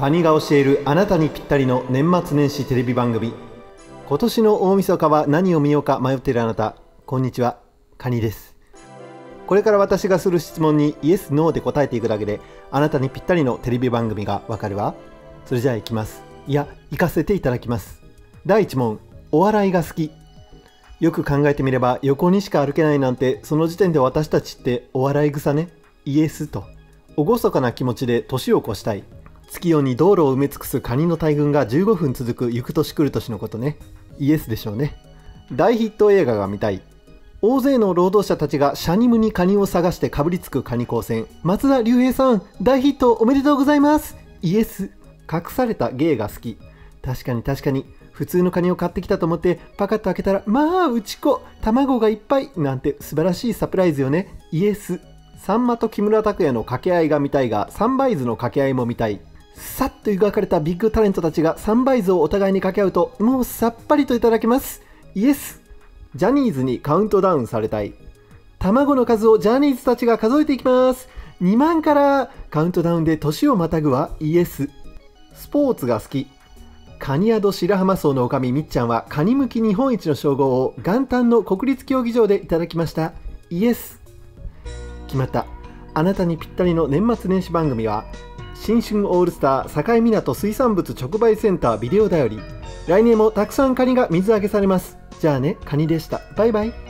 カニが教えるあなたにぴったりの年末年始テレビ番組。今年の大晦日は何を見ようか迷っているあなた。こんにちは。カニです。これから私がする質問にイエス・ノーで答えていくだけであなたにぴったりのテレビ番組がわかるわ。それじゃあ行きます。いや行かせていただきます。第1問。お笑いが好き。よく考えてみれば横にしか歩けないなんてその時点で私たちってお笑い草ね。イエスと厳かな気持ちで年を越したい。月夜に道路を埋め尽くすカニの大群が15分続く行く年来る年のことね。イエスでしょうね。大ヒット映画が見たい。大勢の労働者たちがシャニムにカニを探してかぶりつくカニ光線松田龍平さん大ヒットおめでとうございます。イエス。隠された芸が好き。確かに確かに。普通のカニを買ってきたと思ってパカッと開けたらまあうち子卵がいっぱい。なんて素晴らしいサプライズよね。イエス。さんまと木村拓哉の掛け合いが見たいがサンバイズの掛け合いも見たい。さっと描かれたビッグタレントたちがサンバイズをお互いに掛け合うともうさっぱりといただけます。イエス。ジャニーズにカウントダウンされたい。卵の数をジャニーズたちが数えていきます。2万からカウントダウンで年をまたぐはイエス。スポーツが好き。カニ宿白浜荘の女将みっちゃんはカニ向き日本一の称号を元旦の国立競技場でいただきました。イエス。決まった。あなたにぴったりの年末年始番組は新春オールスター境港水産物直売センタービデオだより。来年もたくさんカニが水揚げされます。じゃあねカニでした。バイバイ。